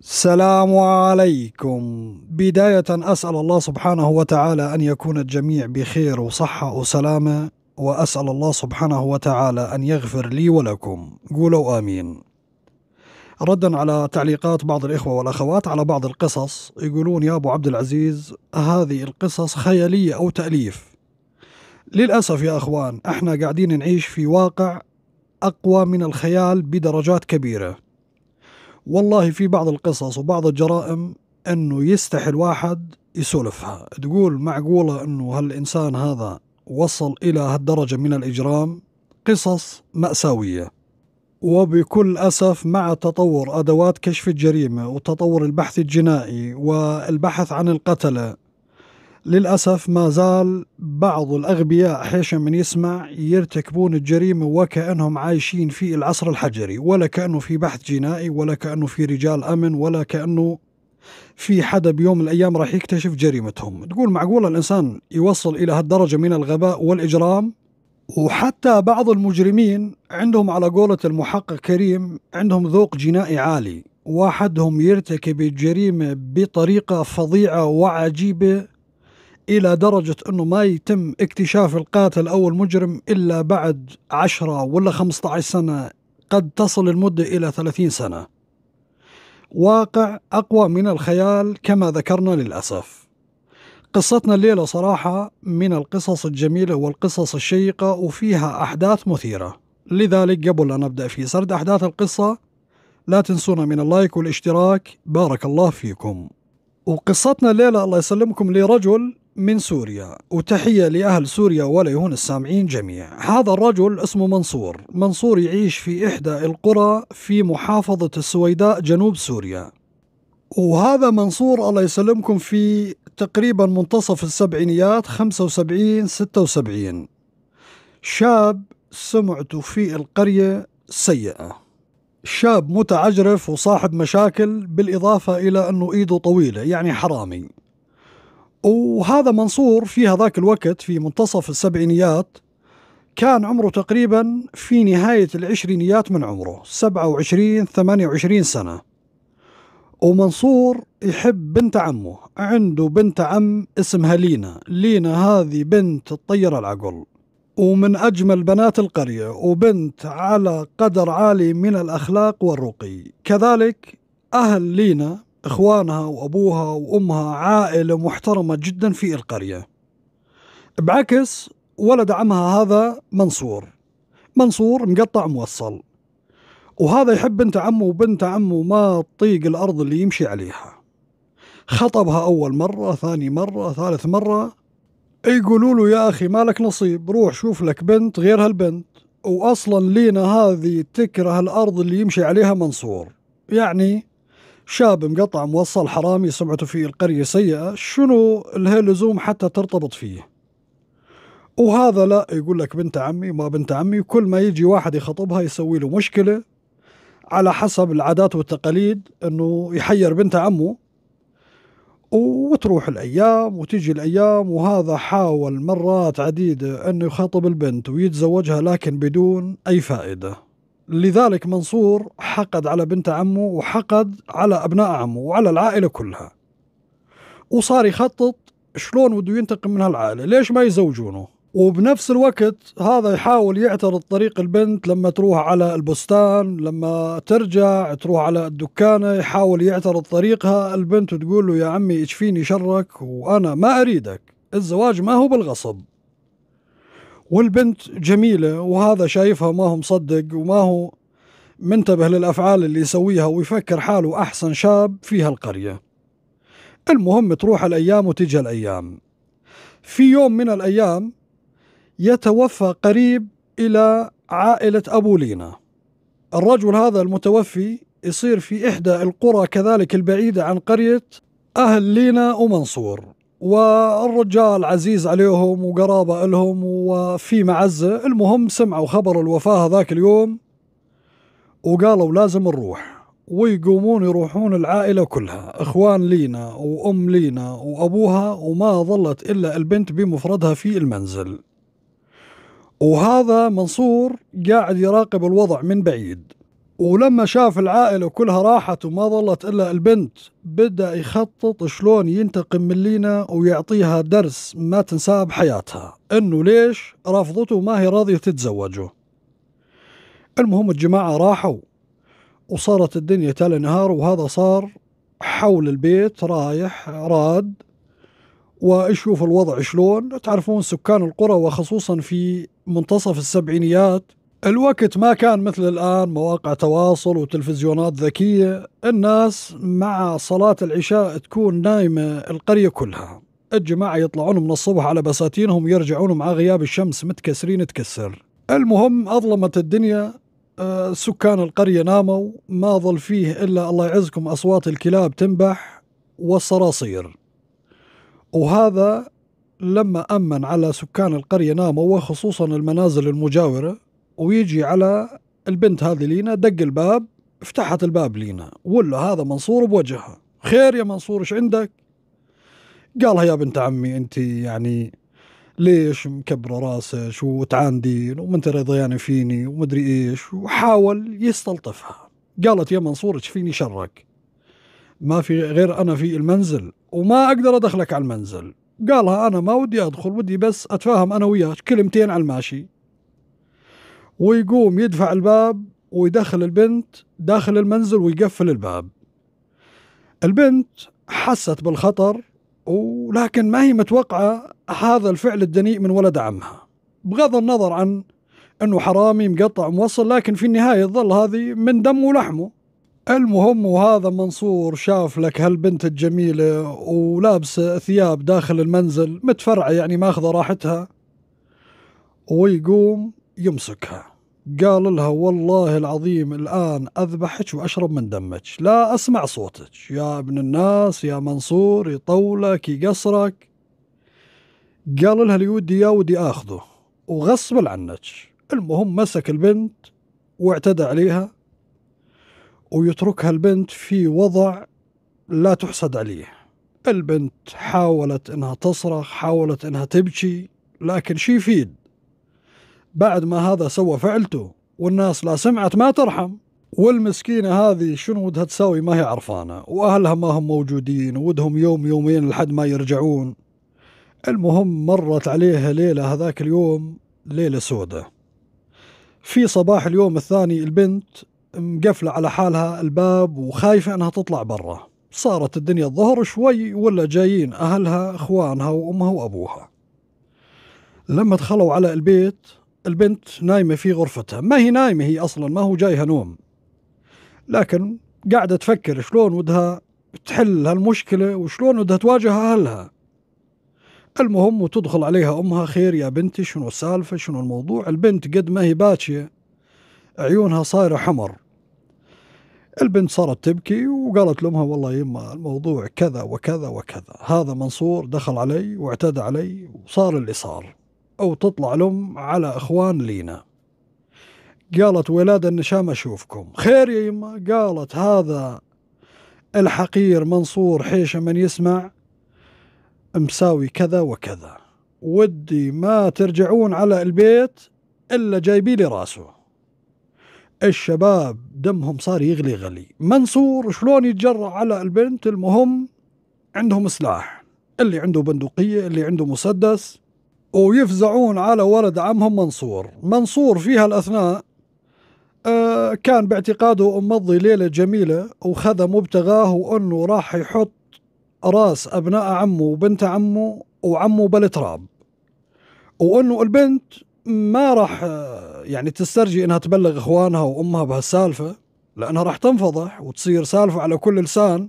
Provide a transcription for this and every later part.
السلام عليكم. بداية أسأل الله سبحانه وتعالى أن يكون الجميع بخير وصحة وسلامة وأسأل الله سبحانه وتعالى أن يغفر لي ولكم. قولوا آمين. ردا على تعليقات بعض الإخوة والأخوات على بعض القصص يقولون يا أبو عبد العزيز هذه القصص خيالية أو تأليف؟ للأسف يا أخوان إحنا قاعدين نعيش في واقع أقوى من الخيال بدرجات كبيرة. والله في بعض القصص وبعض الجرائم إنه يستحي الواحد يسولفها. تقول معقولة إنه هالإنسان هذا وصل إلى هالدرجة من الإجرام؟ قصص مأساوية. وبكل أسف مع تطور أدوات كشف الجريمة وتطور البحث الجنائي والبحث عن القتلة للأسف ما زال بعض الأغبياء حيشا من يسمع يرتكبون الجريمة وكأنهم عايشين في العصر الحجري ولا كأنه في بحث جنائي ولا كأنه في رجال أمن ولا كأنه في حدا بيوم من الأيام راح يكتشف جريمتهم. تقول معقولة الإنسان يوصل إلى هالدرجة من الغباء والإجرام؟ وحتى بعض المجرمين عندهم على قولة المحقق كريم عندهم ذوق جنائي عالي واحدهم يرتكب الجريمة بطريقة فظيعة وعجيبة إلى درجة أنه ما يتم اكتشاف القاتل أو المجرم إلا بعد عشرة ولا 15 سنة. قد تصل المدة إلى 30 سنة. واقع أقوى من الخيال كما ذكرنا للأسف. قصتنا الليلة صراحة من القصص الجميلة والقصص الشيقة وفيها أحداث مثيرة. لذلك قبل أن نبدأ في سرد أحداث القصة لا تنسونا من اللايك والاشتراك. بارك الله فيكم. وقصتنا الليلة الله يسلمكم لرجل من سوريا. وتحية لأهل سوريا وليهون السامعين جميع هذا الرجل اسمه منصور. منصور يعيش في إحدى القرى في محافظة السويداء جنوب سوريا. وهذا منصور الله يسلمكم في تقريبا منتصف السبعينيات 75 76 شاب سمعته في القرية سيئة. شاب متعجرف وصاحب مشاكل بالإضافة إلى أنه إيده طويلة يعني حرامي. وهذا منصور في هذاك الوقت في منتصف السبعينيات كان عمره تقريبا في نهاية العشرينيات من عمره 27 28 سنة. ومنصور يحب بنت عمه عنده بنت عم اسمها لينا لينا هذه بنت تطير العقل. ومن أجمل بنات القرية وبنت على قدر عالي من الأخلاق والرقي. كذلك أهل لينا إخوانها وأبوها وأمها عائلة محترمة جدا في القرية. بعكس ولد عمها هذا منصور. منصور مقطع موصل. وهذا يحب بنت عمه وبنت عمه ما تطيق الأرض اللي يمشي عليها. خطبها أول مرة ثاني مرة ثالث مرة. يقولوا له يا أخي مالك نصيب. روح شوف لك بنت غير هالبنت. وأصلا لينا هذه تكره الأرض اللي يمشي عليها منصور. يعني شاب مقطع موصل حرامي سمعته في القرية سيئة شنو له لزوم حتى ترتبط فيه؟ وهذا لا يقول لك بنت عمي ما بنت عمي كل ما يجي واحد يخطبها يسوي له مشكلة على حسب العادات والتقاليد إنه يحير بنت عمه وتروح الأيام وتجي الأيام وهذا حاول مرات عديدة إنه يخاطب البنت ويتزوجها لكن بدون أي فائدة. لذلك منصور حقد على بنت عمه وحقد على أبناء عمه وعلى العائلة كلها. وصار يخطط شلون بده ينتقم من هالعائلة ليش ما يزوجونه؟ وبنفس الوقت هذا يحاول يعترض طريق البنت لما تروح على البستان لما ترجع تروح على الدكانة يحاول يعترض طريقها. البنت تقول له يا عمي اشفيني شرك؟ وأنا ما أريدك الزواج ما هو بالغصب. والبنت جميلة وهذا شايفها ما هو مصدق وما هو منتبه للأفعال اللي يسويها ويفكر حاله أحسن شاب في هالقرية. المهم تروح الأيام وتجي الأيام. في يوم من الأيام يتوفى قريب إلى عائلة أبو لينا. الرجل هذا المتوفي يصير في إحدى القرى كذلك البعيدة عن قرية أهل لينا ومنصور. والرجال عزيز عليهم وقرابة لهم وفي معزة. المهم سمعوا خبر الوفاة هذاك اليوم وقالوا لازم نروح. ويقومون يروحون العائلة كلها إخوان لينا وأم لينا وأبوها وما ظلت إلا البنت بمفردها في المنزل. وهذا منصور قاعد يراقب الوضع من بعيد. ولما شاف العائلة كلها راحت وما ظلت إلا البنت بدأ يخطط شلون ينتقم من لينا ويعطيها درس ما تنساه بحياتها. إنه ليش؟ رافضته وما هي راضية تتزوجه. المهم الجماعة راحوا وصارت الدنيا تالي نهار وهذا صار حول البيت رايح راد ويشوف الوضع شلون. تعرفون سكان القرى وخصوصا في منتصف السبعينيات الوقت ما كان مثل الآن مواقع تواصل وتلفزيونات ذكية. الناس مع صلاة العشاء تكون نايمة القرية كلها. الجماعة يطلعون من الصبح على بساتينهم يرجعون مع غياب الشمس متكسرين تكسر. المهم أظلمت الدنيا. آه، سكان القرية ناموا. ما ظل فيه إلا الله يعزكم أصوات الكلاب تنبح والصراصير. وهذا لما أمن على سكان القرية ناموا وخصوصا المنازل المجاورة. ويجي على البنت هذه لينا دق الباب فتحت الباب لينا. ولا هذا منصور بوجهها. خير يا منصور إيش عندك؟ قالها يا بنت عمي أنت يعني ليش مكبرة راسك وتعاندين وما أنت رضيانة فيني ومدري إيش؟ وحاول يستلطفها. قالت يا منصور إيش فيني شرك؟ ما في غير أنا في المنزل وما أقدر أدخلك على المنزل. قالها أنا ما ودي أدخل ودي بس أتفاهم أنا وياك كلمتين على الماشي. ويقوم يدفع الباب ويدخل البنت داخل المنزل ويقفل الباب. البنت حست بالخطر ولكن ما هي متوقعة هذا الفعل الدنيء من ولد عمها. بغض النظر عن أنه حرامي مقطع موصل لكن في النهاية تظل هذه من دمه ولحمه. المهم وهذا منصور شاف لك هالبنت الجميلة ولابسة ثياب داخل المنزل متفرعة يعني ماخذة راحتها ويقوم يمسكها. قال لها والله العظيم الآن أذبحك وأشرب من دمك. لا أسمع صوتك. يا ابن الناس يا منصور يطولك يقصرك قال لها اللي ودي يا ودي آخذه. وغصب عنك. المهم مسك البنت واعتدى عليها ويتركها البنت في وضع لا تحسد عليه. البنت حاولت إنها تصرخ حاولت إنها تبكي لكن شي يفيد؟ بعد ما هذا سوى فعلته والناس لا سمعت ما ترحم. والمسكينة هذه شنو ودها تساوي ما هي عرفانة. وأهلها ما هم موجودين ودهم يوم يومين لحد ما يرجعون. المهم مرت عليها ليلة هذاك اليوم ليلة سودة. في صباح اليوم الثاني البنت مقفلة على حالها الباب وخايفة أنها تطلع برا. صارت الدنيا الظهر شوي ولا جايين أهلها إخوانها وأمها وأبوها. لما دخلوا على البيت البنت نايمة في غرفتها. ما هي نايمة هي أصلا ما هو جايها نوم. لكن قاعدة تفكر شلون ودها تحل هالمشكلة وشلون ودها تواجه أهلها. المهم وتدخل عليها أمها خير يا بنتي شنو السالفة؟ شنو الموضوع؟ البنت قد ما هي باتشية عيونها صايرة حمر. البنت صارت تبكي وقالت لأمها والله يما الموضوع كذا وكذا وكذا. هذا منصور دخل علي واعتدى علي وصار اللي صار. أو تطلع لهم على إخوان لينا. قالت ولاد النشام أشوفكم. خير يا يما قالت هذا الحقير منصور حيشة من يسمع مساوي كذا وكذا. ودي ما ترجعون على البيت إلا جايبي لي راسه. الشباب دمهم صار يغلي غلي. منصور شلون يتجرع على البنت المهم عندهم سلاح اللي عنده بندقية اللي عنده مسدس ويفزعون على ولد عمهم منصور. منصور في هالأثناء آه كان باعتقاده مضي ليلة جميلة وخذ مبتغاه وأنه راح يحط راس أبناء عمه وبنت عمه وعمه بالتراب. وأنه البنت ما راح آه، يعني تسترجي إنها تبلغ إخوانها وأمها بهالسالفة لأنها راح تنفضح وتصير سالفة على كل لسان.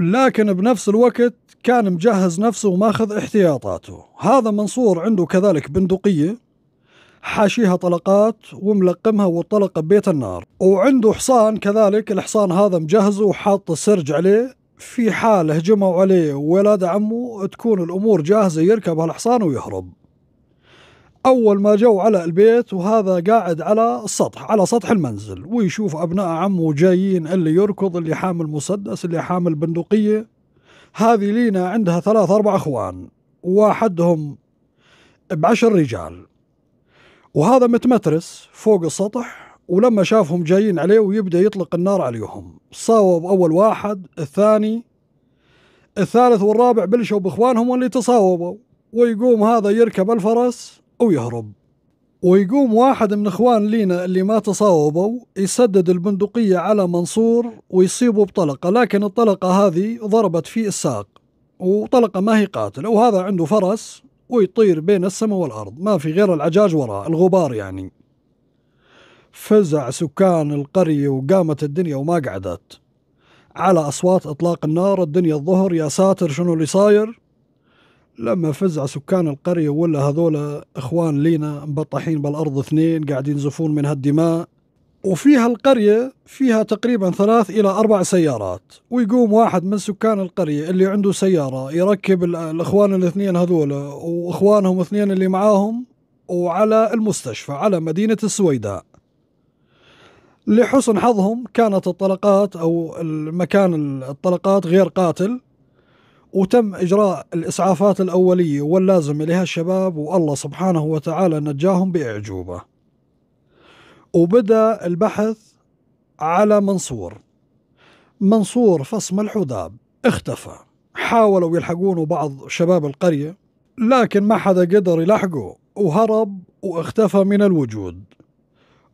لكن بنفس الوقت كان مجهز نفسه وماخذ احتياطاته. هذا منصور عنده كذلك بندقية حاشيها طلقات وملقمها والطلقة ببيت النار. وعنده حصان كذلك الحصان هذا مجهزه وحاط السرج عليه. في حال هجموا عليه ولاد عمه تكون الأمور جاهزة يركب هالحصان ويهرب. أول ما جو على البيت وهذا قاعد على السطح على سطح المنزل ويشوف أبناء عمه جايين اللي يركض اللي حامل مسدس اللي حامل بندقية. هذه لينا عندها ثلاث أربع أخوان واحدهم بعشر رجال. وهذا متمترس فوق السطح ولما شافهم جايين عليه ويبدأ يطلق النار عليهم. صاوب أول واحد الثاني الثالث والرابع بلشوا بإخوانهم واللي تصاوبوا. ويقوم هذا يركب الفرس ويهرب ويقوم واحد من إخوان لينا اللي ما تصاوبوا يسدد البندقية على منصور ويصيبه بطلقة لكن الطلقة هذه ضربت في الساق وطلقة ما هي قاتلة وهذا عنده فرس ويطير بين السماء والأرض ما في غير العجاج وراه الغبار يعني. فزع سكان القرية وقامت الدنيا وما قعدت. على أصوات إطلاق النار الدنيا الظهر يا ساتر شنو اللي صاير؟ لما فزع سكان القرية ولا هذول إخوان لينا مبطحين بالأرض اثنين قاعدين ينزفون من هالدماء. وفيها القرية فيها تقريبا ثلاث إلى أربع سيارات ويقوم واحد من سكان القرية اللي عنده سيارة يركب الإخوان الاثنين هذول وإخوانهم اثنين اللي معاهم وعلى المستشفى على مدينة السويداء. لحسن حظهم كانت الطلقات أو المكان الطلقات غير قاتل. وتم إجراء الإسعافات الأولية واللازمة لهالشباب والله سبحانه وتعالى نجاهم بإعجوبة. وبدأ البحث على منصور. منصور فصم الحداب اختفى. حاولوا يلحقونه بعض شباب القرية لكن ما حدا قدر يلحقه وهرب واختفى من الوجود.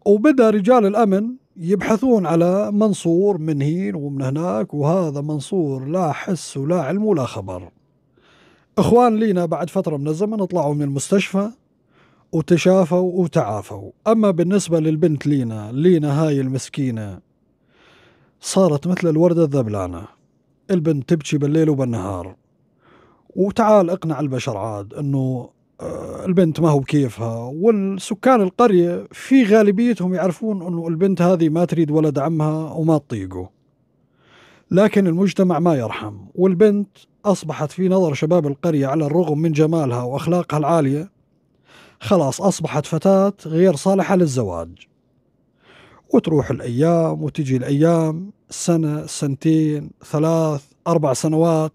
وبدأ رجال الأمن يبحثون على منصور من هين ومن هناك وهذا منصور لا حس ولا علم ولا خبر. إخوان لينا بعد فترة من الزمن طلعوا من المستشفى وتشافوا وتعافوا. أما بالنسبة للبنت لينا لينا هاي المسكينة صارت مثل الوردة الذبلانة. البنت تبكي بالليل وبالنهار. وتعال اقنع البشر عاد إنه البنت ما هو بكيفها. والسكان القرية في غالبيتهم يعرفون أنه البنت هذه ما تريد ولد عمها وما تطيقه. لكن المجتمع ما يرحم. والبنت أصبحت في نظر شباب القرية على الرغم من جمالها وأخلاقها العالية خلاص أصبحت فتاة غير صالحة للزواج. وتروح الأيام وتجي الأيام سنة سنتين ثلاث أربع سنوات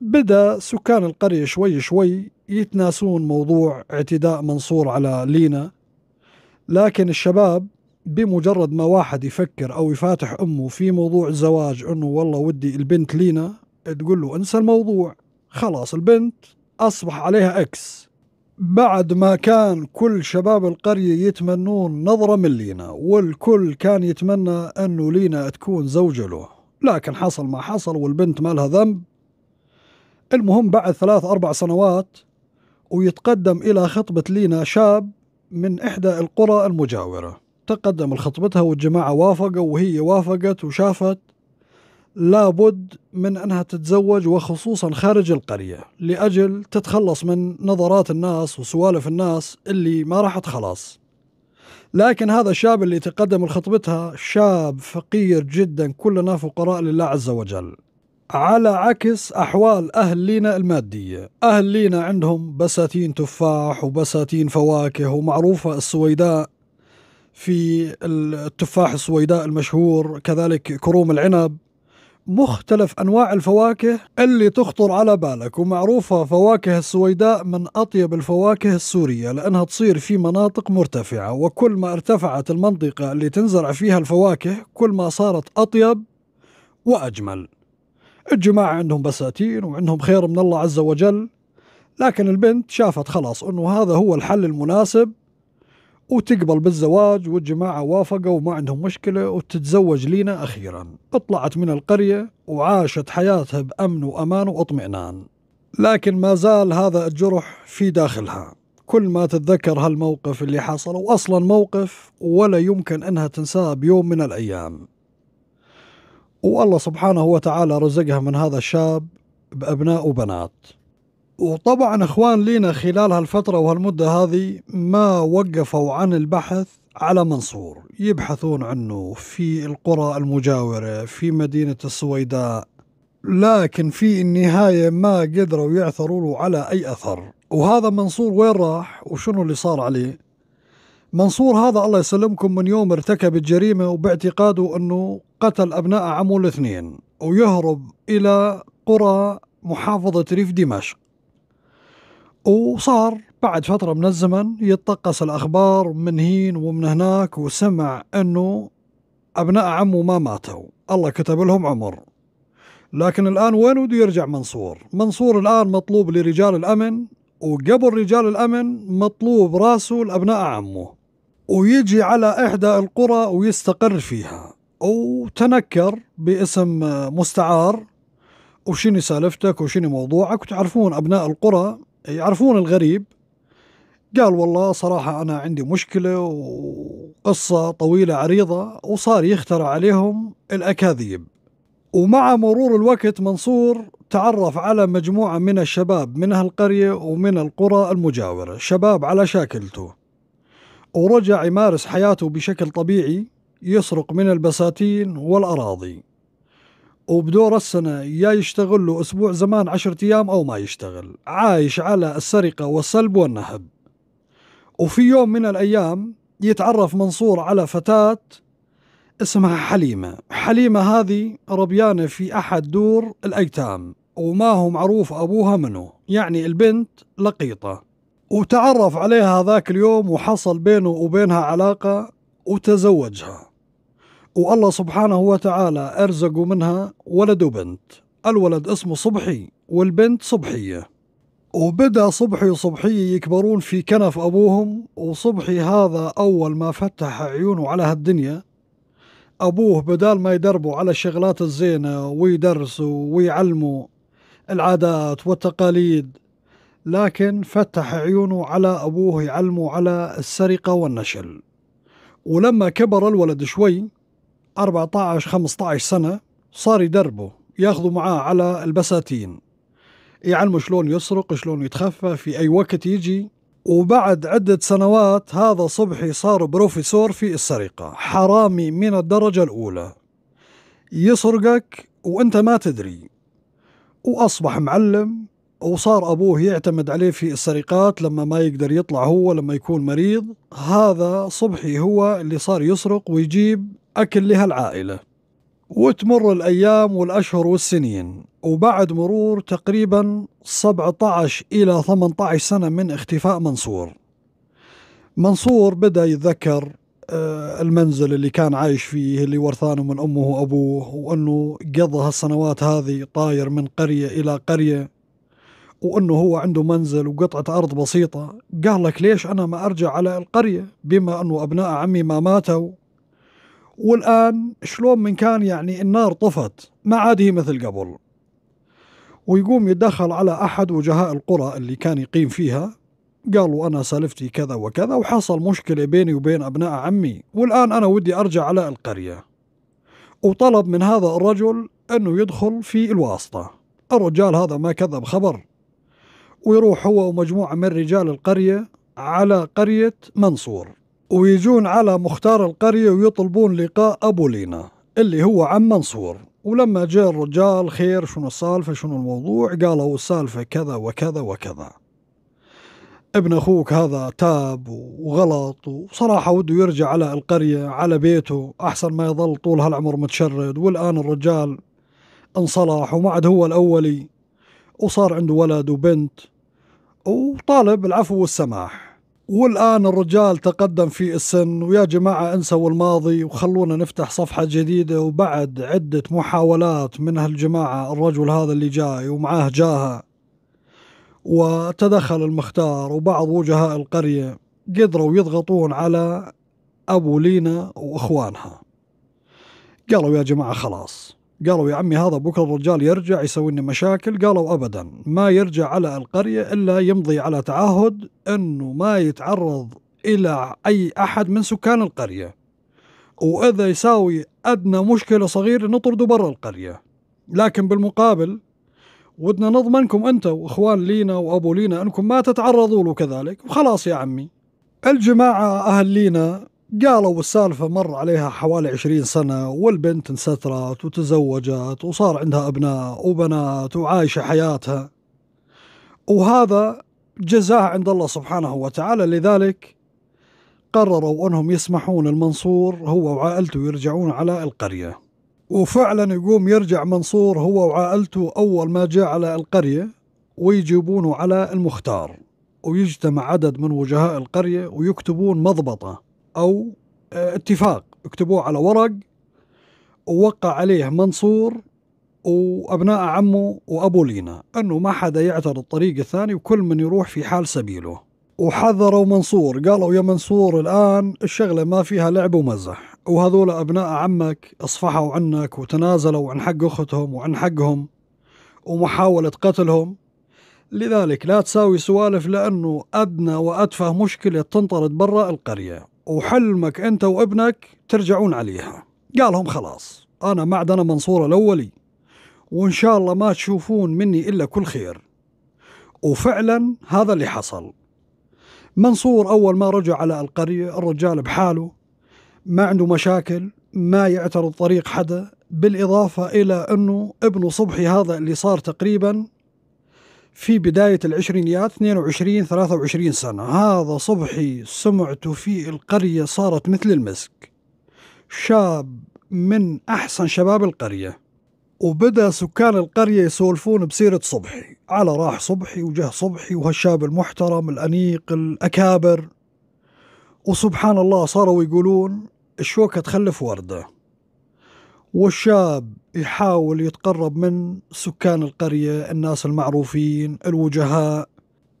بدأ سكان القرية شوي شوي يتناسون موضوع اعتداء منصور على لينا لكن الشباب بمجرد ما واحد يفكر أو يفاتح أمه في موضوع الزواج إنه والله ودي البنت لينا تقول له انسى الموضوع خلاص البنت أصبح عليها إكس بعد ما كان كل شباب القرية يتمنون نظرة من لينا والكل كان يتمنى أنه لينا تكون زوجة له لكن حصل ما حصل والبنت ما لها ذنب. المهم بعد ثلاث أربع سنوات ويتقدم إلى خطبة لينا شاب من إحدى القرى المجاورة. تقدم لخطبتها والجماعة وافقوا وهي وافقت وشافت لابد من أنها تتزوج وخصوصا خارج القرية لأجل تتخلص من نظرات الناس وسوالف الناس اللي ما راحت خلاص. لكن هذا الشاب اللي تقدم لخطبتها شاب فقير جدا كلنا فقراء لله عز وجل. على عكس أحوال أهل لينا المادية. أهل لينا عندهم بساتين تفاح وبساتين فواكه ومعروفة السويداء في التفاح السويداء المشهور كذلك كروم العنب. مختلف أنواع الفواكه اللي تخطر على بالك ومعروفة فواكه السويداء من أطيب الفواكه السورية لأنها تصير في مناطق مرتفعة. وكل ما ارتفعت المنطقة اللي تنزرع فيها الفواكه كل ما صارت أطيب وأجمل. الجماعة عندهم بساتين وعندهم خير من الله عز وجل لكن البنت شافت خلاص إنه هذا هو الحل المناسب وتقبل بالزواج والجماعة وافقوا وما عندهم مشكلة وتتزوج لينا أخيرا. اطلعت من القرية وعاشت حياتها بأمن وأمان واطمئنان لكن ما زال هذا الجرح في داخلها. كل ما تتذكر هالموقف اللي حصل وأصلا موقف ولا يمكن أنها تنساه بيوم من الأيام. والله سبحانه وتعالى رزقها من هذا الشاب بأبناء وبنات. وطبعا إخوان لينا خلال هالفترة وهالمدة هذه ما وقفوا عن البحث على منصور. يبحثون عنه في القرى المجاورة في مدينة السويداء. لكن في النهاية ما قدروا يعثروا له على أي أثر. وهذا منصور وين راح؟ وشنو اللي صار عليه؟ منصور هذا الله يسلمكم من يوم ارتكب الجريمة وباعتقاده أنه قتل أبناء عمه الاثنين ويهرب إلى قرى محافظة ريف دمشق. وصار بعد فترة من الزمن يتطقس الأخبار من هين ومن هناك وسمع أنه أبناء عمه ما ماتوا. الله كتب لهم عمر. لكن الآن وين بده يرجع منصور؟ منصور الآن مطلوب لرجال الأمن وقبل رجال الأمن مطلوب راسه لأبناء عمه. ويجي على إحدى القرى ويستقر فيها. وتنكر باسم مستعار. وشنو سالفتك وشنو موضوعك وتعرفون أبناء القرى يعرفون الغريب. قال والله صراحة أنا عندي مشكلة وقصة طويلة عريضة وصار يخترع عليهم الأكاذيب. ومع مرور الوقت منصور تعرف على مجموعة من الشباب من هالقرية ومن القرى المجاورة شباب على شاكلته. ورجع يمارس حياته بشكل طبيعي. يسرق من البساتين والأراضي. وبدور السنة يا يشتغل له أسبوع زمان عشرة أيام أو ما يشتغل. عايش على السرقة والسلب والنهب. وفي يوم من الأيام يتعرف منصور على فتاة اسمها حليمة. حليمة هذه ربيانة في أحد دور الأيتام وما هو معروف أبوها منه يعني البنت لقيطة. وتعرف عليها ذاك اليوم وحصل بينه وبينها علاقة وتزوجها. والله سبحانه وتعالى أرزقوا منها ولد وبنت. الولد اسمه صبحي والبنت صبحية. وبدأ صبحي وصبحية يكبرون في كنف أبوهم وصبحي هذا أول ما فتح عيونه على هالدنيا. أبوه بدال ما يدربوا على الشغلات الزينة ويدرسوا ويعلموا العادات والتقاليد لكن فتح عيونه على أبوه يعلمه على السرقة والنشل. ولما كبر الولد شوي 14 15 سنة صار يدربه ياخذوا معاه على البساتين. يعلمه شلون يسرق شلون يتخفى في أي وقت يجي. وبعد عدة سنوات هذا صبحي صار بروفيسور في السرقة. حرامي من الدرجة الأولى. يسرقك وأنت ما تدري. وأصبح معلم. وصار أبوه يعتمد عليه في السرقات لما ما يقدر يطلع هو لما يكون مريض. هذا صبحي هو اللي صار يسرق ويجيب أكل لهالعائلة وتمر الأيام والأشهر والسنين وبعد مرور تقريبا 17 إلى 18 سنة من اختفاء منصور. منصور بدأ يتذكر آه، المنزل اللي كان عايش فيه اللي ورثانه من أمه وأبوه وأنه قضى هالسنوات هذه طاير من قرية إلى قرية وأنه هو عنده منزل وقطعة أرض بسيطة. قال لك ليش أنا ما أرجع على القرية؟ بما أنه أبناء عمي ما ماتوا والآن شلون من كان يعني النار طفت؟ ما عاد هي مثل قبل. ويقوم يتدخل على أحد وجهاء القرى اللي كان يقيم فيها. قالوا أنا سالفتي كذا وكذا وحصل مشكلة بيني وبين أبناء عمي والآن أنا ودي أرجع على القرية. وطلب من هذا الرجل أنه يدخل في الواسطة. الرجال هذا ما كذب خبر. ويروح هو ومجموعة من رجال القرية على قرية منصور. ويجون على مختار القرية ويطلبون لقاء أبو لينا اللي هو عم منصور. ولما جاء الرجال خير شنو السالفة؟ شنو الموضوع؟ قالوا السالفة كذا وكذا وكذا. ابن أخوك هذا تاب وغلط وصراحة وده يرجع على القرية على بيته أحسن ما يظل طول هالعمر متشرد. والآن الرجال انصلح وما عاد هو الأولي وصار عنده ولد وبنت وطالب العفو والسماح. والآن الرجال تقدم في السن ويا جماعة انسوا الماضي وخلونا نفتح صفحة جديدة وبعد عدة محاولات من هالجماعة الرجل هذا اللي جاي ومعاه جاهة. وتدخل المختار وبعض وجهاء القرية قدروا يضغطون على أبو لينا وإخوانها. قالوا يا جماعة خلاص. قالوا يا عمي هذا بكرة الرجال يرجع يسوي لنا مشاكل. قالوا أبدا. ما يرجع على القرية إلا يمضي على تعهد أنه ما يتعرض إلى أي أحد من سكان القرية. وإذا يساوي أدنى مشكلة صغيرة نطرده برا القرية. لكن بالمقابل ودنا نضمنكم أنت وإخوان لينا وأبو لينا أنكم ما تتعرضوا له كذلك. وخلاص يا عمي. الجماعة أهل لينا قالوا السالفة مر عليها حوالي عشرين سنة والبنت انسترت وتزوجت وصار عندها أبناء وبنات وعايشة حياتها. وهذا جزاء عند الله سبحانه وتعالى. لذلك قرروا أنهم يسمحون المنصور هو وعائلته يرجعون على القرية. وفعلا يقوم يرجع منصور هو وعائلته أول ما جاء على القرية ويجيبونه على المختار. ويجتمع عدد من وجهاء القرية ويكتبون مضبطة. أو آه، اتفاق. يكتبوه على ورق ووقع عليه منصور وأبناء عمه وأبو لينا أنه ما حدا يعترض الطريق الثاني وكل من يروح في حال سبيله. وحذروا منصور. قالوا يا منصور الآن الشغلة ما فيها لعب ومزح. وهذول أبناء عمك أصفحوا عنك وتنازلوا عن حق أختهم وعن حقهم ومحاولة قتلهم. لذلك لا تساوي سوالف لأنه أدنى وأتفه مشكلة تنطرد برا القرية. وحلمك أنت وابنك ترجعون عليها. قالهم خلاص أنا معدن منصور الأولي وإن شاء الله ما تشوفون مني إلا كل خير. وفعلا هذا اللي حصل. منصور أول ما رجع على القرية الرجال بحاله ما عنده مشاكل ما يعترض طريق حدا بالإضافة إلى أنه ابنه صبحي هذا اللي صار تقريبا في بداية العشرينيات 22 23 سنة. هذا صبحي سمعته في القرية صارت مثل المسك. شاب من أحسن شباب القرية. وبدأ سكان القرية يسولفون بسيرة صبحي. على راح صبحي وجه صبحي وهالشاب المحترم الأنيق الأكابر. وسبحان الله صاروا يقولون الشوكة تخلف وردة؟ والشاب يحاول يتقرب من سكان القرية الناس المعروفين الوجهاء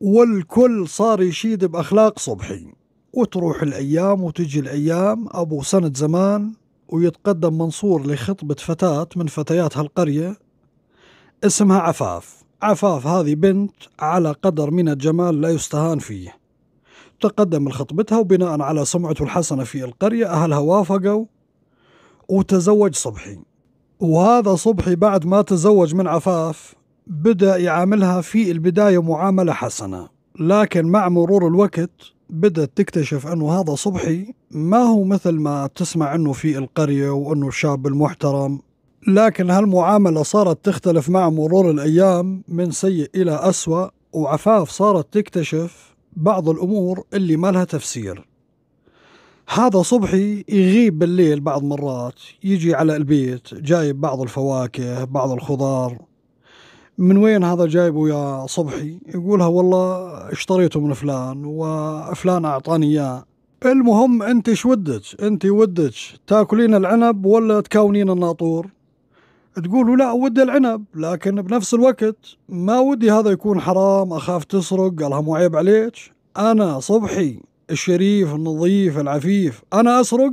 والكل صار يشيد بأخلاق صبحي. وتروح الأيام وتجي الأيام أبو سنة زمان ويتقدم منصور لخطبة فتاة من فتيات هالقرية اسمها عفاف. عفاف هذه بنت على قدر من الجمال لا يستهان فيه. تقدم لخطبتها وبناء على سمعته الحسنة في القرية أهلها وافقوا وتزوج صبحي. وهذا صبحي بعد ما تزوج من عفاف بدأ يعاملها في البداية معاملة حسنة. لكن مع مرور الوقت بدأت تكتشف أنه هذا صبحي ما هو مثل ما تسمع عنه في القرية وأنه الشاب المحترم. لكن هالمعاملة صارت تختلف مع مرور الأيام من سيء إلى أسوأ وعفاف صارت تكتشف بعض الأمور اللي ما لها تفسير. هذا صبحي يغيب بالليل بعض مرات. يجي على البيت جايب بعض الفواكه بعض الخضار. من وين هذا جايبه يا صبحي؟ يقولها والله اشتريته من فلان وفلان أعطاني إياه. المهم أنت شو ودك؟ أنت ودك تاكلين العنب ولا تكونين الناطور؟ تقولوا لا ودي العنب لكن بنفس الوقت ما ودي هذا يكون حرام أخاف تسرق قالها مو عيب عليك. أنا صبحي الشريف النظيف العفيف. أنا أسرق؟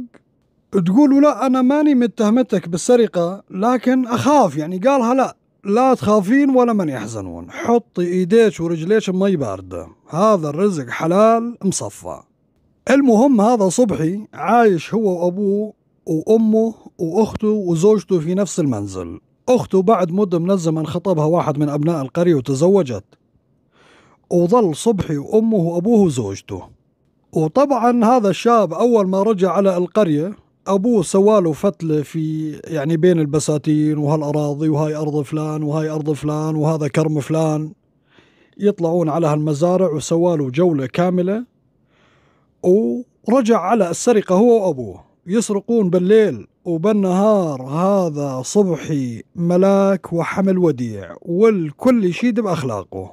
تقولوا لا أنا ماني متهمتك بالسرقة لكن أخاف. يعني قالها لا لا تخافين ولا من يحزنون. حطي إيديك ورجليك بمي باردة. هذا الرزق حلال مصفى. المهم هذا صبحي عايش هو وأبوه وأمه وأخته وزوجته في نفس المنزل. أخته بعد مدة من الزمن خطبها واحد من أبناء القرية وتزوجت. وظل صبحي وأمه وأبوه وزوجته. وطبعا هذا الشاب أول ما رجع على القرية أبوه سواله فتلة في يعني بين البساتين وهالاراضي وهاي أرض فلان وهاي أرض فلان وهذا كرم فلان. يطلعون على هالمزارع وسواله جولة كاملة. ورجع على السرقة هو وأبوه. يسرقون بالليل وبالنهار هذا صبحي ملاك وحمل وديع والكل يشيد بأخلاقه.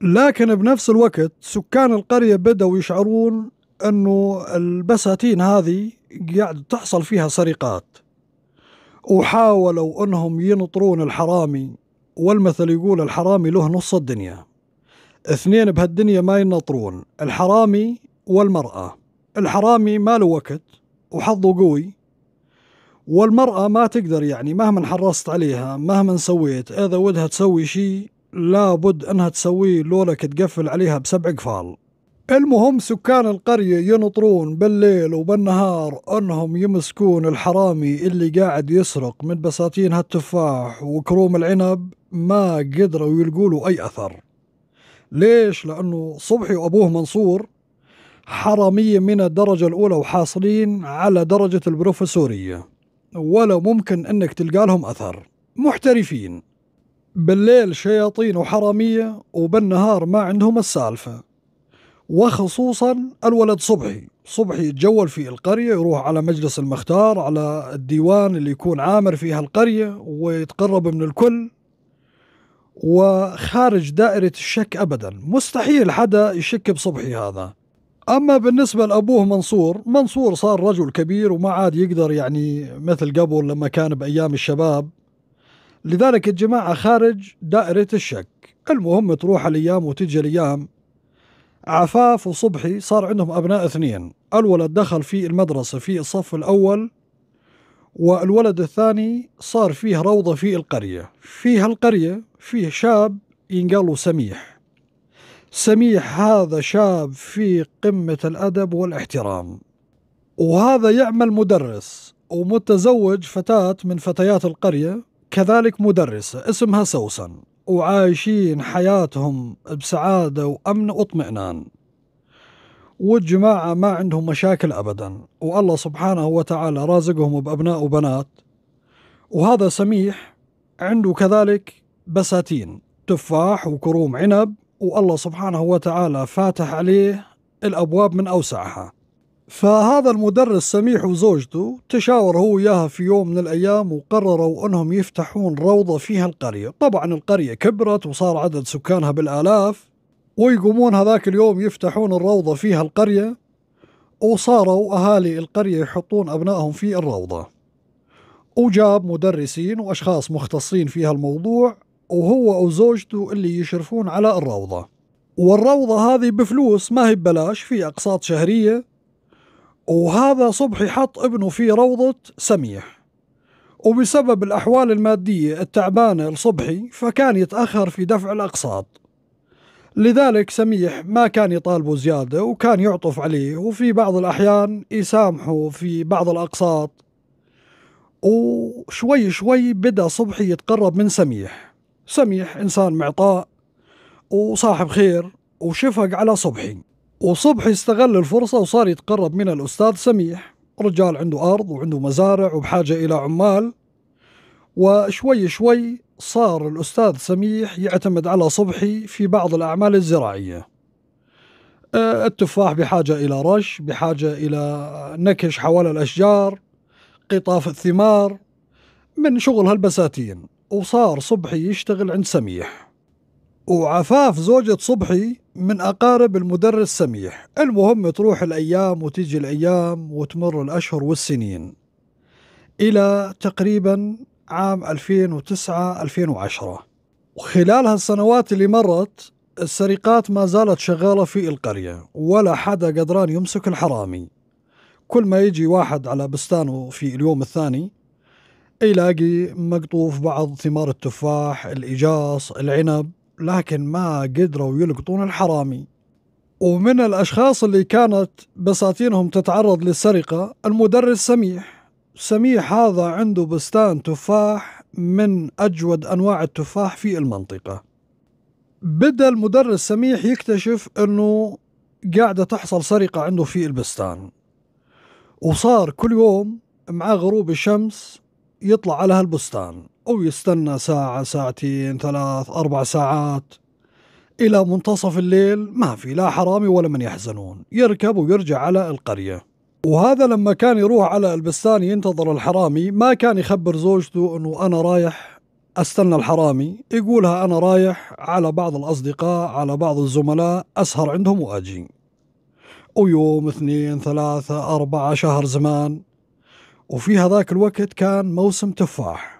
لكن بنفس الوقت سكان القرية بدأوا يشعرون أنه البساتين هذه قاعد تحصل فيها سرقات. وحاولوا أنهم ينطرون الحرامي والمثل يقول الحرامي له نص الدنيا. اثنين بهالدنيا ما ينطرون الحرامي والمرأة. الحرامي ما له وقت وحظه قوي والمرأة ما تقدر يعني مهما حرصت عليها مهما سويت إذا ودها تسوي شيء لابد أنها تسويه لولك تقفل عليها بسبع قفال. المهم سكان القرية ينطرون بالليل وبالنهار أنهم يمسكون الحرامي اللي قاعد يسرق من بساتين هالتفاح وكروم العنب ما قدروا يلقوا أي أثر. ليش؟ لأنه صبحي وأبوه منصور حرامية من الدرجة الأولى وحاصلين على درجة البروفيسورية ولا ممكن أنك تلقى لهم أثر. محترفين. بالليل شياطين وحرامية وبالنهار ما عندهم السالفة. وخصوصا الولد صبحي. صبحي يتجول في القرية يروح على مجلس المختار على الديوان اللي يكون عامر فيها القرية ويتقرب من الكل وخارج دائرة الشك أبدا. مستحيل حدا يشك بصبحي هذا. أما بالنسبة لأبوه منصور منصور صار رجل كبير وما عاد يقدر يعني مثل قبل لما كان بأيام الشباب. لذلك الجماعة خارج دائرة الشك. المهم تروح الأيام وتجي الأيام. عفاف وصبحي صار عندهم أبناء اثنين. الولد دخل في المدرسة في الصف الأول والولد الثاني صار فيه روضة في القرية. في هالقرية فيه شاب ينقال سميح. سميح هذا شاب في قمة الأدب والاحترام. وهذا يعمل مدرس ومتزوج فتاة من فتيات القرية كذلك مدرسة اسمها سوسن. وعايشين حياتهم بسعادة وأمن واطمئنان. والجماعة ما عندهم مشاكل أبدا والله سبحانه وتعالى رازقهم بأبناء وبنات. وهذا سميح عنده كذلك بساتين تفاح وكروم عنب والله سبحانه وتعالى فاتح عليه الأبواب من أوسعها. فهذا المدرس سميح وزوجته تشاور هو وياها في يوم من الأيام وقرروا أنهم يفتحون روضة فيها القرية. طبعا القرية كبرت وصار عدد سكانها بالآلاف ويقومون هذاك اليوم يفتحون الروضة فيها القرية وصاروا أهالي القرية يحطون أبنائهم في الروضة. وجاب مدرسين وأشخاص مختصين في هالموضوع وهو وزوجته اللي يشرفون على الروضة. والروضة هذه بفلوس ما هي ببلاش في أقساط شهرية وهذا صبحي حط ابنه في روضة سميح. وبسبب الأحوال المادية التعبانة لصبحي فكان يتأخر في دفع الأقساط. لذلك سميح ما كان يطالبه زيادة وكان يعطف عليه وفي بعض الأحيان يسامحه في بعض الأقساط. وشوي شوي بدأ صبحي يتقرب من سميح. سميح إنسان معطاء وصاحب خير وشفق على صبحي. وصبحي استغل الفرصة وصار يتقرب من الأستاذ سميح. رجال عنده أرض وعنده مزارع وبحاجة إلى عمال. وشوي شوي صار الأستاذ سميح يعتمد على صبحي في بعض الأعمال الزراعية. آه، التفاح بحاجة إلى رش بحاجة إلى نكش حول الأشجار قطاف الثمار من شغل هالبساتين. وصار صبحي يشتغل عند سميح. وعفاف زوجة صبحي من أقارب المدرس سميح. المهم تروح الأيام وتيجي الأيام وتمر الأشهر والسنين. إلى تقريبا عام 2009 2010 وخلال هالسنوات اللي مرت السرقات ما زالت شغالة في القرية ولا حدا قدران يمسك الحرامي. كل ما يجي واحد على بستانه في اليوم الثاني يلاقي مقطوف بعض ثمار التفاح الإجاص العنب. لكن ما قدروا يلقطون الحرامي. ومن الأشخاص اللي كانت بساتينهم تتعرض للسرقة المدرس سميح. سميح هذا عنده بستان تفاح من أجود أنواع التفاح في المنطقة. بدأ المدرس سميح يكتشف أنه قاعدة تحصل سرقة عنده في البستان. وصار كل يوم مع غروب الشمس يطلع على هالبستان. أو يستنى ساعة ساعتين ثلاث أربع ساعات. إلى منتصف الليل ما في لا حرامي ولا من يحزنون. يركب ويرجع على القرية. وهذا لما كان يروح على البستان ينتظر الحرامي. ما كان يخبر زوجته أنه أنا رايح. أستنى الحرامي. يقولها أنا رايح. على بعض الأصدقاء على بعض الزملاء. أسهر عندهم وأجي. ويوم اثنين ثلاثة أربعة شهر زمان. وفي هذاك الوقت كان موسم تفاح.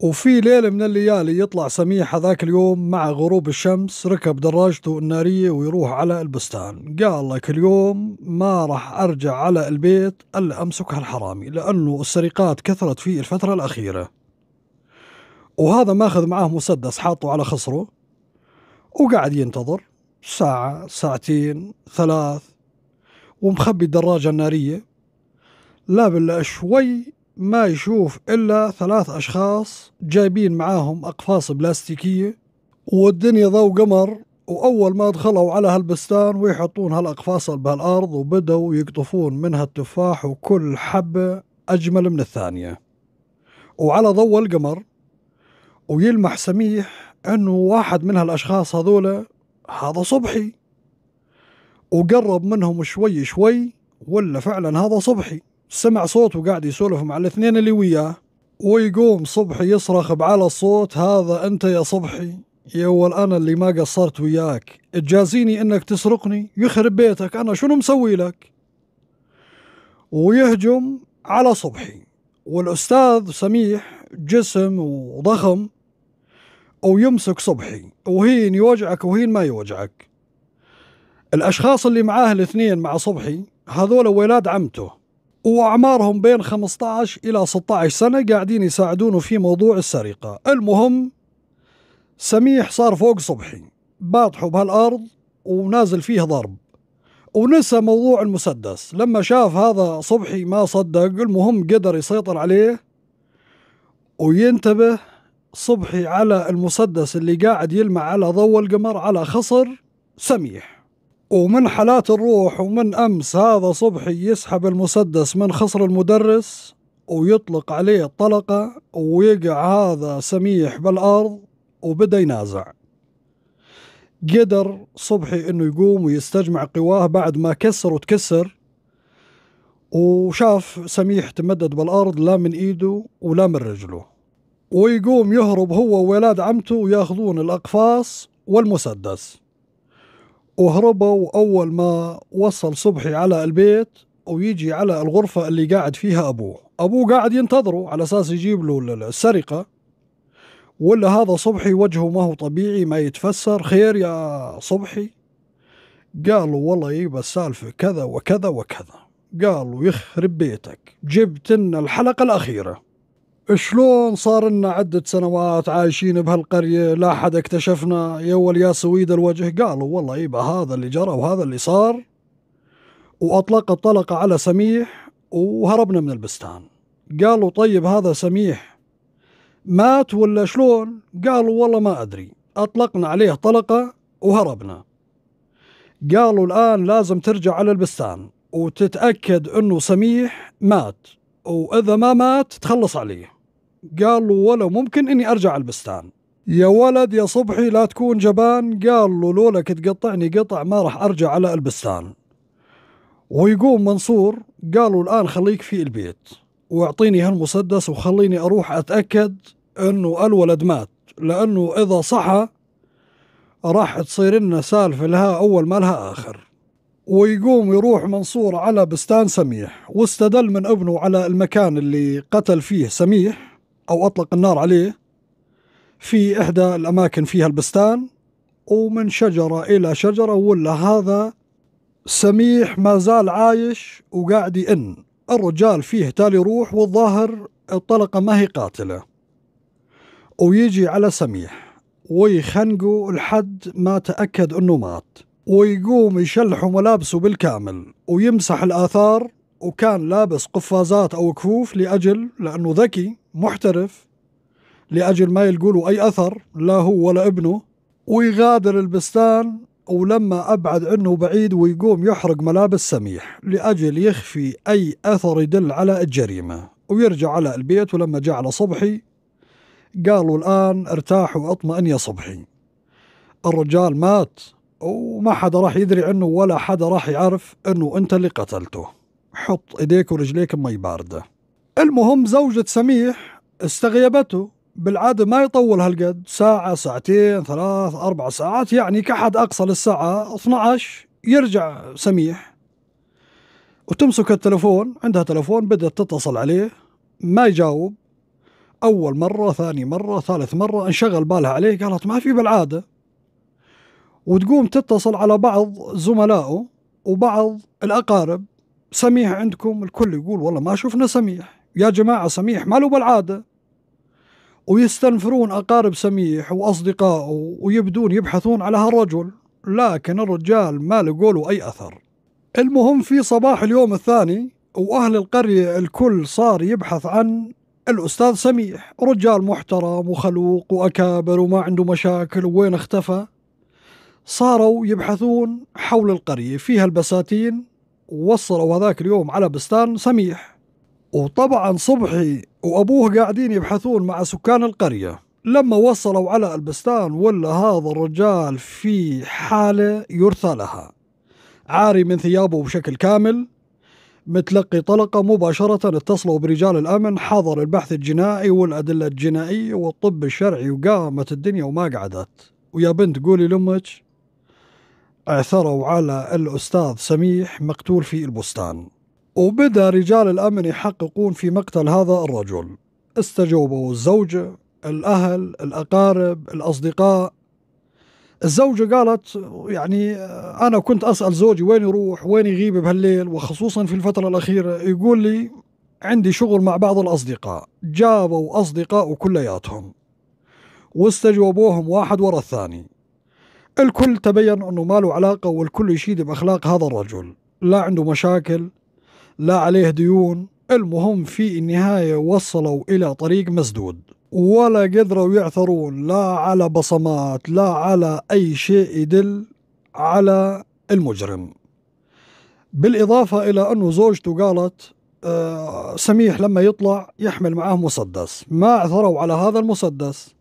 وفي ليلة من الليالي يطلع سميح هذاك اليوم مع غروب الشمس ركب دراجته النارية ويروح على البستان. قال لك اليوم ما راح أرجع على البيت إلا أمسك هالحرامي لأنه السرقات كثرت في الفترة الأخيرة. وهذا ماخذ معاه مسدس حاطه على خصره وقاعد ينتظر ساعة ساعتين ثلاث ومخبي الدراجة النارية. لا بالله شوي ما يشوف إلا ثلاث أشخاص جايبين معاهم أقفاص بلاستيكية والدنيا ضوء قمر وأول ما دخلوا على هالبستان ويحطون هالأقفاص بهالأرض وبدأوا يقطفون منها التفاح وكل حبة أجمل من الثانية. وعلى ضوء القمر ويلمح سميح أنه واحد من هالأشخاص هذولا هذا صبحي. وقرب منهم شوي شوي ولا فعلا هذا صبحي. سمع صوت وقاعد يسولف مع الاثنين اللي وياه. ويقوم صبحي يصرخ بعلى الصوت هذا أنت يا صبحي. يا ول أنا اللي ما قصرت وياك. تجازيني إنك تسرقني. يخرب بيتك. أنا شنو مسوي لك؟ ويهجم على صبحي. والأستاذ سميح جسم وضخم ويمسك صبحي. وهين يوجعك وهين ما يوجعك. الأشخاص اللي معاه الاثنين مع صبحي هذول ولاد عمته. وأعمارهم بين 15 إلى 16 سنة قاعدين يساعدونه في موضوع السرقة. المهم سميح صار فوق صبحي باطحه بهالأرض ونازل فيه ضرب. ونسى موضوع المسدس. لما شاف هذا صبحي ما صدق المهم قدر يسيطر عليه وينتبه صبحي على المسدس اللي قاعد يلمع على ضوء القمر على خصر سميح. ومن حالات الروح ومن أمس هذا صبحي يسحب المسدس من خصر المدرس ويطلق عليه الطلقة ويقع هذا سميح بالأرض وبدأ ينازع. قدر صبحي إنه يقوم ويستجمع قواه بعد ما كسر وتكسر وشاف سميح تمدد بالأرض لا من إيده ولا من رجله. ويقوم يهرب هو وولاد عمته ويأخذون الأقفاص والمسدس. وهربوا اول ما وصل صبحي على البيت ويجي على الغرفة اللي قاعد فيها أبوه. أبوه قاعد ينتظره على أساس يجيب له السرقة. ولا هذا صبحي وجهه ما هو طبيعي ما يتفسر. خير يا صبحي. قالوا والله يبى السالفة كذا وكذا وكذا. قالوا يخرب بيتك. جبت لنا الحلقة الأخيرة. شلون صار لنا عدة سنوات عايشين بهالقرية؟ لا حد اكتشفنا. يا ول يا سويد الوجه. قالوا والله يبا هذا اللي جرى وهذا اللي صار. وأطلق الطلقة على سميح وهربنا من البستان. قالوا طيب هذا سميح مات ولا شلون؟ قالوا والله ما أدري. أطلقنا عليه طلقة وهربنا. قالوا الآن لازم ترجع على البستان وتتأكد أنه سميح مات. وإذا ما مات تخلص عليه. قالوا ولا ممكن إني أرجع على البستان. يا ولد يا صبحي لا تكون جبان. قال له لولك تقطعني قطع ما راح أرجع على البستان. ويقوم منصور قالوا الآن خليك في البيت واعطيني هالمسدس وخليني أروح أتأكد إنه الولد مات. لأنه إذا صحى راح تصير لنا سالفة لها أول ما لها آخر. ويقوم يروح منصور على بستان سميح واستدل من ابنه على المكان اللي قتل فيه سميح. أو أطلق النار عليه في إحدى الأماكن فيها البستان ومن شجرة إلى شجرة ولا هذا سميح ما زال عايش وقاعد يئن. الرجال فيه تالي روح والظاهر الطلقة ما هي قاتلة. ويجي على سميح ويخنقه لحد ما تأكد أنه مات ويقوم يشلحوا ملابسه بالكامل ويمسح الآثار وكان لابس قفازات أو كفوف لأجل لأنه ذكي محترف لأجل ما يلقوا أي أثر لا هو ولا ابنه ويغادر البستان ولما أبعد عنه بعيد ويقوم يحرق ملابس سميح لأجل يخفي أي أثر يدل على الجريمة. ويرجع على البيت ولما جاء على صبحي قالوا الآن ارتاح واطمئن يا صبحي. الرجال مات وما حدا راح يدري عنه ولا حدا راح يعرف إنه أنت اللي قتلته. حط إيديك ورجليك بمي باردة. المهم زوجة سميح استغيبته بالعادة ما يطول هالقد ساعة ساعتين ثلاث أربع ساعات يعني كحد أقصى للساعة 12 يرجع سميح. وتمسك التلفون عندها تلفون بدأت تتصل عليه ما يجاوب. أول مرة ثاني مرة ثالث مرة انشغل بالها عليه قالت ما في بالعادة. وتقوم تتصل على بعض زملائه وبعض الأقارب. سميح عندكم؟ الكل يقول والله ما شفنا سميح. يا جماعة سميح ما له بالعادة. ويستنفرون أقارب سميح وأصدقائه ويبدون يبحثون على هالرجل لكن الرجال ما لقوا له أي أثر. المهم في صباح اليوم الثاني وأهل القرية الكل صار يبحث عن الأستاذ سميح. رجال محترم وخلوق وأكابر وما عنده مشاكل وين اختفى. صاروا يبحثون حول القرية فيها البساتين ووصلوا هذاك اليوم على بستان سميح. وطبعا صبحي وأبوه قاعدين يبحثون مع سكان القرية. لما وصلوا على البستان ولا هذا الرجال في حالة يرثى لها. عاري من ثيابه بشكل كامل. متلقي طلقة مباشرة اتصلوا برجال الأمن حضر البحث الجنائي والأدلة الجنائية والطب الشرعي وقامت الدنيا وما قعدت. ويا بنت قولي لأمك. اعثروا على الأستاذ سميح مقتول في البستان. وبدأ رجال الأمن يحققون في مقتل هذا الرجل. استجوبوا الزوجة الأهل الأقارب الأصدقاء. الزوجة قالت يعني أنا كنت أسأل زوجي وين يروح وين يغيب بهالليل وخصوصا في الفترة الأخيرة يقول لي عندي شغل مع بعض الأصدقاء. جابوا أصدقاء كلياتهم. واستجوبوهم واحد ورا الثاني. الكل تبين أنه ما له علاقة والكل يشيد بأخلاق هذا الرجل. لا عنده مشاكل لا عليه ديون. المهم في النهاية وصلوا إلى طريق مسدود. ولا قدروا يعثرون لا على بصمات لا على أي شيء يدل على المجرم. بالإضافة إلى أنه زوجته قالت آه سميح لما يطلع يحمل معاه مسدس. ما عثروا على هذا المسدس.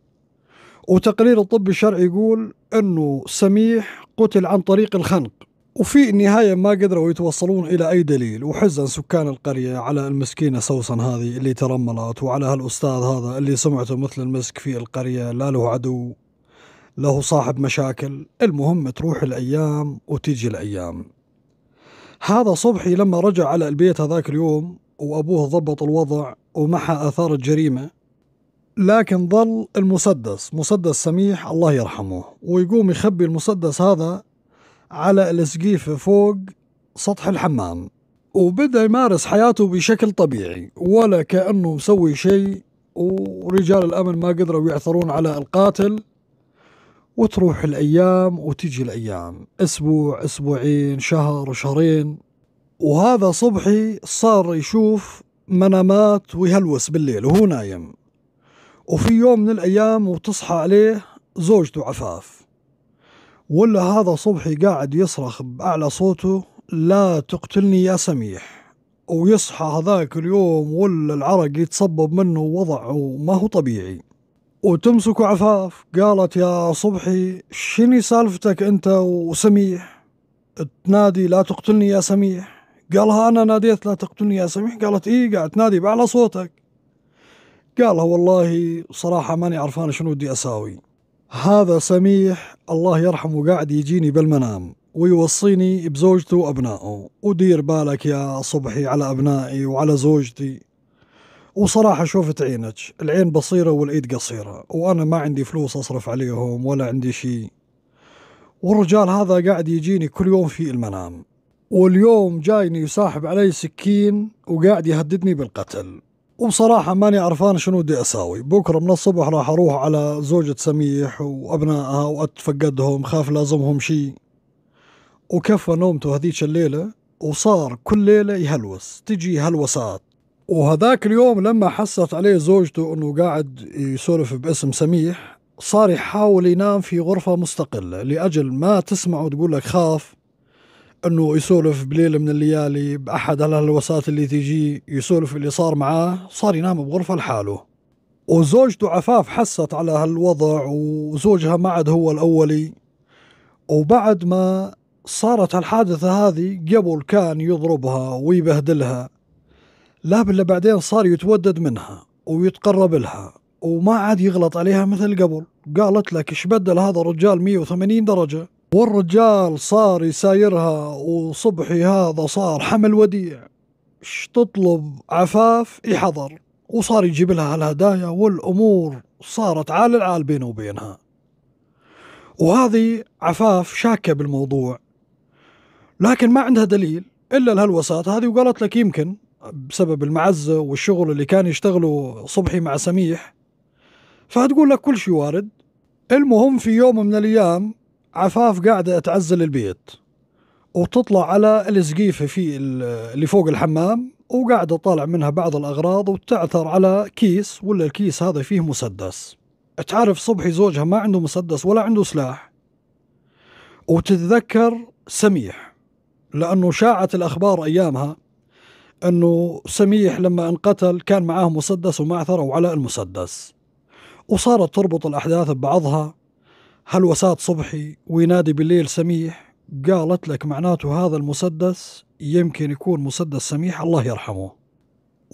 وتقرير الطب الشرعي يقول أنه سميح قتل عن طريق الخنق. وفي النهاية ما قدروا يتوصلون إلى أي دليل. وحزن سكان القرية على المسكينة سوسن هذه اللي ترملت وعلى هالأستاذ هذا اللي سمعته مثل المسك في القرية لا له عدو له صاحب مشاكل. المهم تروح الأيام وتيجي الأيام. هذا صبحي لما رجع على البيت هذاك اليوم وأبوه ضبط الوضع ومحى آثار الجريمة. لكن ظل المسدس مسدس سميح الله يرحمه ويقوم يخبي المسدس هذا على السقيفة فوق سطح الحمام. وبدأ يمارس حياته بشكل طبيعي ولا كأنه مسوي شيء ورجال الأمن ما قدروا يعثرون على القاتل. وتروح الأيام وتجي الأيام أسبوع أسبوعين شهر شهرين. وهذا صبحي صار يشوف منامات ويهلوس بالليل وهو نايم. وفي يوم من الأيام وتصحى عليه زوجته عفاف. ولا هذا صبحي قاعد يصرخ بأعلى صوته لا تقتلني يا سميح. ويصحى هذاك اليوم ولا العرق يتصبب منه وضعه ما هو طبيعي. وتمسك عفاف؟ قالت يا صبحي شني سالفتك أنت وسميح؟ تنادي لا تقتلني يا سميح. قالها أنا ناديت لا تقتلني يا سميح. قالت إيه قاعد تنادي بأعلى صوتك. قالها والله صراحة ماني عرفان شنو بدي أساوي. هذا سميح الله يرحمه قاعد يجيني بالمنام ويوصيني بزوجته وأبنائه. ودير بالك يا صبحي على أبنائي وعلى زوجتي. وصراحة شوفت عينك العين بصيرة والإيد قصيرة وأنا ما عندي فلوس أصرف عليهم ولا عندي شيء والرجال هذا قاعد يجيني كل يوم في المنام. واليوم جايني يساحب علي سكين وقاعد يهددني بالقتل. وبصراحة ماني عرفان شنو بدي أساوي. بكرة من الصبح راح أروح على زوجة سميح وأبنائها وأتفقدهم خاف لازمهم شي. وكفى نومته هذيك الليلة وصار كل ليلة يهلوس تجي هلوسات. وهذاك اليوم لما حست عليه زوجته إنه قاعد يسولف باسم سميح صار يحاول ينام في غرفة مستقلة لأجل ما تسمع وتقول لك خاف. أنه يسولف بليلة من الليالي بأحد هالهلوسات اللي تجي يسولف اللي صار معاه صار ينام بغرفة لحاله. وزوجته عفاف حست على هالوضع وزوجها ما عاد هو الأولي. وبعد ما صارت هالحادثة هذه قبل كان يضربها ويبهدلها. لا بل بعدين صار يتودد منها ويتقرب لها وما عاد يغلط عليها مثل قبل. قالت لك إيش بدل هذا الرجال 180 درجة؟ والرجال صار يسايرها وصبحي هذا صار حمل وديع. تطلب عفاف؟ يحضر. وصار يجيب لها الهدايا والأمور صارت عال العال بينه وبينها. وهذه عفاف شاكة بالموضوع. لكن ما عندها دليل إلا الهلوسات هذه وقالت لك يمكن بسبب المعزة والشغل اللي كان يشتغله صبحي مع سميح. فتقول لك كل شيء وارد. المهم في يوم من الأيام عفاف قاعدة تعزل البيت وتطلع على السقيفة في اللي فوق الحمام وقاعدة طالع منها بعض الأغراض وتعثر على كيس ولا الكيس هذا فيه مسدس. تعرف صبحي زوجها ما عنده مسدس ولا عنده سلاح. وتتذكر سميح لأنه شاعت الأخبار أيامها أنه سميح لما انقتل كان معاه مسدس وما عثروا على المسدس. وصارت تربط الأحداث ببعضها. هلوسات صبحي وينادي بالليل سميح؟ قالت لك معناته هذا المسدس يمكن يكون مسدس سميح الله يرحمه.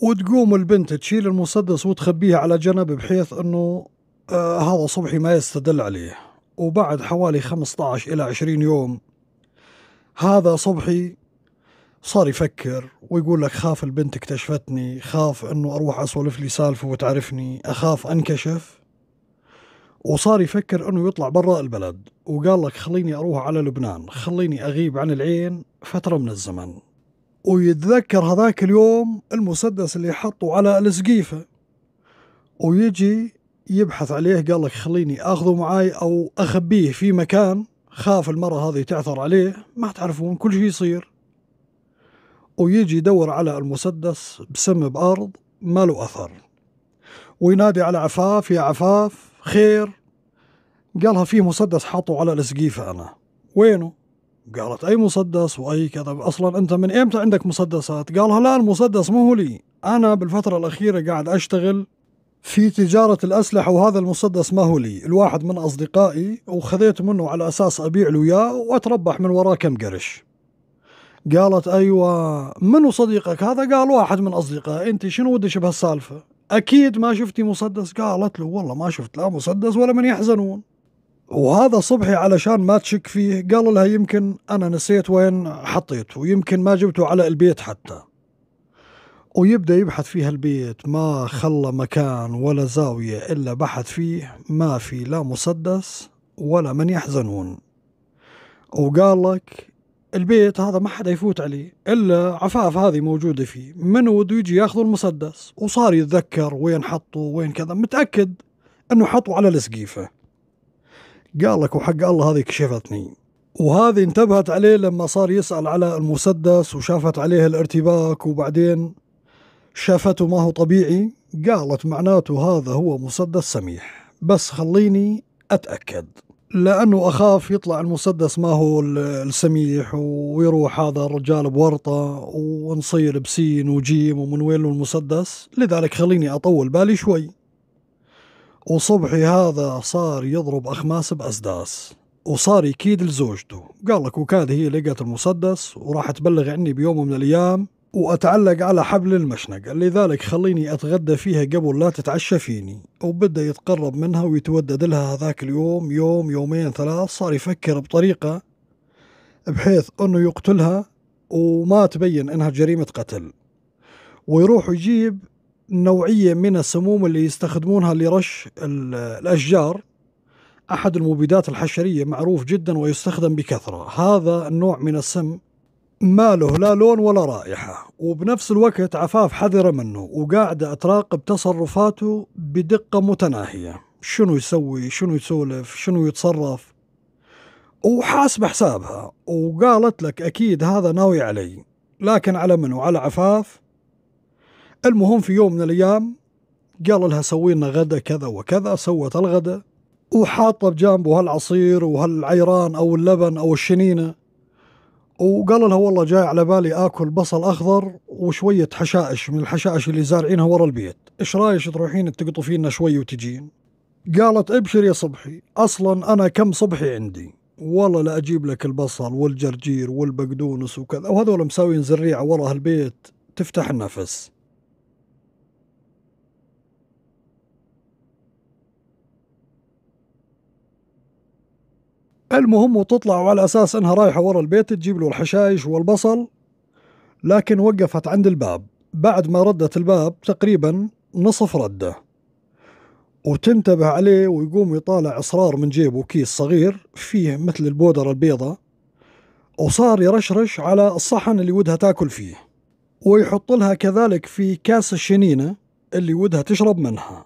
وتقوم البنت تشيل المسدس وتخبيه على جنب بحيث إنه آه هذا صبحي ما يستدل عليه. وبعد حوالي 15 إلى 20 يوم هذا صبحي صار يفكر ويقول لك خاف البنت اكتشفتني خاف إنه أروح أسولف لي سالفة وتعرفني أخاف أنكشف. وصار يفكر إنه يطلع برا البلد وقال لك خليني أروح على لبنان خليني أغيب عن العين فترة من الزمن. ويتذكر هذاك اليوم المسدس اللي حطه على السقيفة. ويجي يبحث عليه قال لك خليني آخذه معاي أو أخبيه في مكان خاف المرة هذه تعثر عليه ما تعرفون كل شيء يصير. ويجي يدور على المسدس بسم بأرض ما له أثر. وينادي على عفاف يا عفاف خير؟ قالها في مسدس حاطه على السقيفة أنا. وينه؟ قالت أي مسدس وأي كذا أصلا أنت من إمتى عندك مسدسات؟ قالها لا المسدس مو هو لي. أنا بالفترة الأخيرة قاعد أشتغل في تجارة الأسلحة وهذا المسدس ما هو لي. الواحد من أصدقائي وخذيت منه على أساس أبيع له إياه وأتربح من وراه كم قرش. قالت أيوة منو صديقك هذا؟ قال واحد من أصدقائي. أنت شنو ودش بهالسالفة؟ أكيد ما شفتي مسدس. قالت له والله ما شفت لا مسدس ولا من يحزنون. وهذا صبحي علشان ما تشك فيه قال لها يمكن أنا نسيت وين حطيته يمكن ما جبته على البيت حتى. ويبدأ يبحث في هالبيت ما خلى مكان ولا زاوية إلا بحث فيه ما في لا مسدس ولا من يحزنون. وقال لك البيت هذا ما حدا يفوت عليه إلا عفاف هذه موجودة فيه. من وده يجي ياخذ المسدس وصار يتذكر وين حطه وين كذا متأكد أنه حطه على السقيفة. قال لك وحق الله هذه كشفتني. وهذه انتبهت عليه لما صار يسأل على المسدس وشافت عليه الارتباك وبعدين شافته ما هو طبيعي. قالت معناته هذا هو مسدس سميح. بس خليني أتأكد. لأنه أخاف يطلع المسدس ما هو السميح ويروح هذا الرجال بورطة ونصير بسين وجيم ومن وين له المسدس. لذلك خليني أطول بالي شوي. وصبحي هذا صار يضرب أخماس بأسداس. وصار يكيد لزوجته. قال لك وكاد هي لقت المسدس وراح تبلغ عني بيوم من الأيام. وأتعلق على حبل المشنقة. لذلك خليني أتغدى فيها قبل لا تتعشى فيني وبدأ يتقرب منها ويتودد لها هذاك اليوم يوم يومين ثلاث. صار يفكر بطريقة بحيث أنه يقتلها وما تبين أنها جريمة قتل. ويروح يجيب نوعية من السموم اللي يستخدمونها لرش الأشجار. أحد المبيدات الحشرية معروف جدا ويستخدم بكثرة. هذا النوع من السم ما له لا لون ولا رائحة وبنفس الوقت عفاف حذرة منه وقاعدة أتراقب تصرفاته بدقة متناهية. شنو يسوي؟ شنو يسولف؟ شنو يتصرف؟ وحاسب حسابها وقالت لك أكيد هذا ناوي علي لكن على منو؟ على عفاف؟ المهم في يوم من الأيام قال لها سوي لنا غدا كذا وكذا سوت الغدا وحاطة بجانبه هالعصير وهالعيران أو اللبن أو الشنينة. وقال لها والله جاي على بالي آكل بصل أخضر وشوية حشائش من الحشائش اللي زارعينها ورا البيت، إيش رأيك تروحين تقطفين لنا شوي وتجين؟ قالت ابشر يا صبحي، أصلا أنا كم صبحي عندي، والله لا أجيب لك البصل والجرجير والبقدونس وكذا وهذول مساوين زريعة ورا البيت تفتح النفس. المهم وتطلع على أساس إنها رايحة ورا البيت تجيب له الحشايش والبصل. لكن وقفت عند الباب. بعد ما ردت الباب تقريبا نصف رده. وتنتبه عليه ويقوم يطالع إصرار من جيبه كيس صغير فيه مثل البودرة البيضة. وصار يرشرش على الصحن اللي ودها تاكل فيه. ويحط لها كذلك في كاس الشنينة اللي ودها تشرب منها.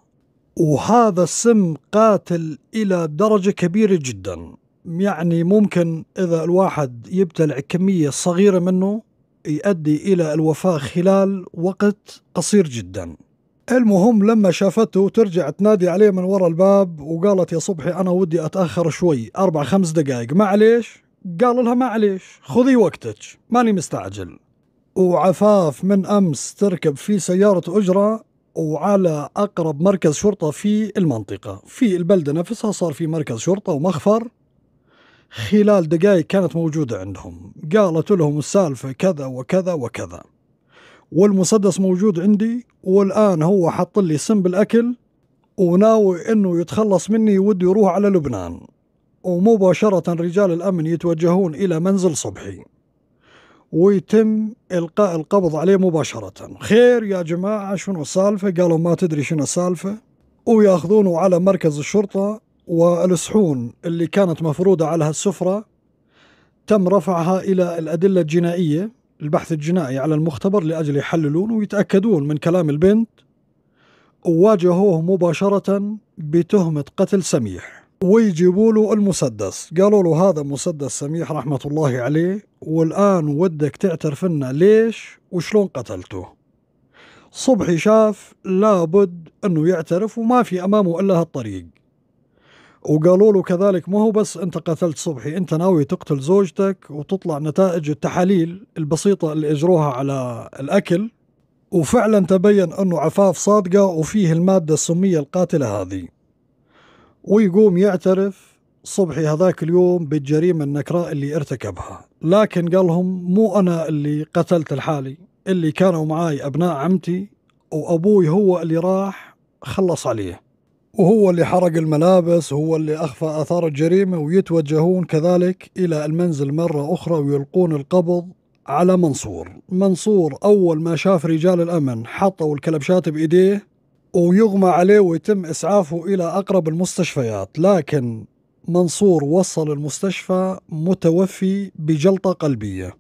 وهذا السم قاتل إلى درجة كبيرة جدا. يعني ممكن إذا الواحد يبتلع كمية صغيرة منه يؤدي إلى الوفاة خلال وقت قصير جدا. المهم لما شافته ترجع تنادي عليه من وراء الباب وقالت يا صبحي أنا ودي أتأخر شوي أربع خمس دقائق معليش؟ قال لها معليش خذي وقتك ماني مستعجل. وعفاف من أمس تركب في سيارة أجرة وعلى أقرب مركز شرطة في المنطقة. في البلدة نفسها صار في مركز شرطة ومخفر. خلال دقائق كانت موجودة عندهم. قالت لهم السالفة كذا وكذا وكذا. والمسدس موجود عندي والآن هو حط لي سم بالأكل وناوي أنه يتخلص مني ودي يروح على لبنان. ومباشرة رجال الأمن يتوجهون إلى منزل صبحي. ويتم إلقاء القبض عليه مباشرة. خير يا جماعة شنو السالفة؟ قالوا ما تدري شنو السالفة. وياخذونه على مركز الشرطة والصحون اللي كانت مفروضة على هالسفرة تم رفعها إلى الأدلة الجنائية البحث الجنائي على المختبر لأجل يحللون ويتأكدون من كلام البنت وواجهوه مباشرة بتهمة قتل سميح. ويجيبوا له المسدس. قالوا له هذا مسدس سميح رحمة الله عليه والآن ودك تعترف لنا ليش وشلون قتلته. صبحي شاف لابد أنه يعترف وما في أمامه إلا هالطريق. وقالوا له كذلك ما هو بس أنت قتلت صبحي أنت ناوي تقتل زوجتك وتطلع نتائج التحاليل البسيطة اللي إجروها على الأكل. وفعلا تبين أنه عفاف صادقة وفيه المادة السمية القاتلة هذه. ويقوم يعترف صبحي هذاك اليوم بالجريمة النكراء اللي ارتكبها. لكن قال لهم مو أنا اللي قتلت الحالي اللي كانوا معاي أبناء عمتي وأبوي هو اللي راح خلص عليه. وهو اللي حرق الملابس وهو اللي أخفى آثار الجريمة ويتوجهون كذلك إلى المنزل مرة أخرى ويلقون القبض على منصور. منصور أول ما شاف رجال الأمن حطوا الكلبشات بإيديه ويغمى عليه ويتم إسعافه إلى أقرب المستشفيات. لكن منصور وصل المستشفى متوفي بجلطة قلبية.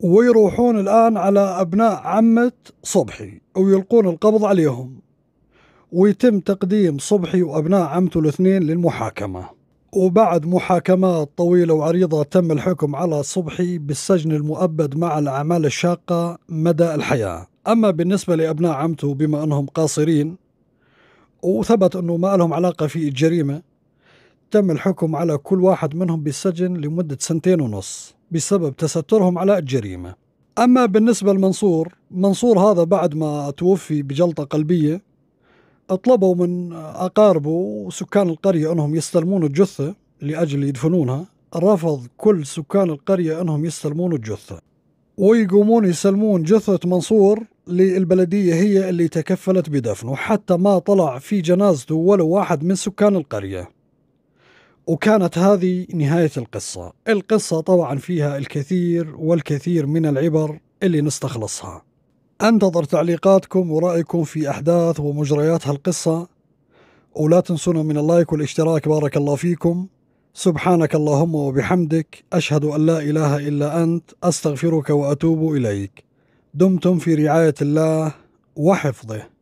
ويروحون الآن على أبناء عمة صبحي ويلقون القبض عليهم. ويتم تقديم صبحي وأبناء عمته الاثنين للمحاكمة. وبعد محاكمات طويلة وعريضة تم الحكم على صبحي بالسجن المؤبد مع الأعمال الشاقة مدى الحياة. أما بالنسبة لأبناء عمته بما أنهم قاصرين وثبت أنه ما لهم علاقة في الجريمة تم الحكم على كل واحد منهم بالسجن لمدة سنتين ونص بسبب تسترهم على الجريمة. أما بالنسبة لمنصور منصور هذا بعد ما توفي بجلطة قلبية طلبوا من أقاربه وسكان القرية أنهم يستلمون الجثة لأجل يدفنونها. رفض كل سكان القرية أنهم يستلمون الجثة. ويقومون يسلمون جثة منصور للبلدية هي اللي تكفلت بدفنه حتى ما طلع في جنازته ولا واحد من سكان القرية. وكانت هذه نهاية القصة. القصة طبعا فيها الكثير والكثير من العبر اللي نستخلصها. أنتظر تعليقاتكم ورأيكم في أحداث ومجريات هالقصة ولا تنسونا من اللايك والاشتراك بارك الله فيكم. سبحانك اللهم وبحمدك أشهد أن لا إله إلا أنت أستغفرك وأتوب إليك. دمتم في رعاية الله وحفظه.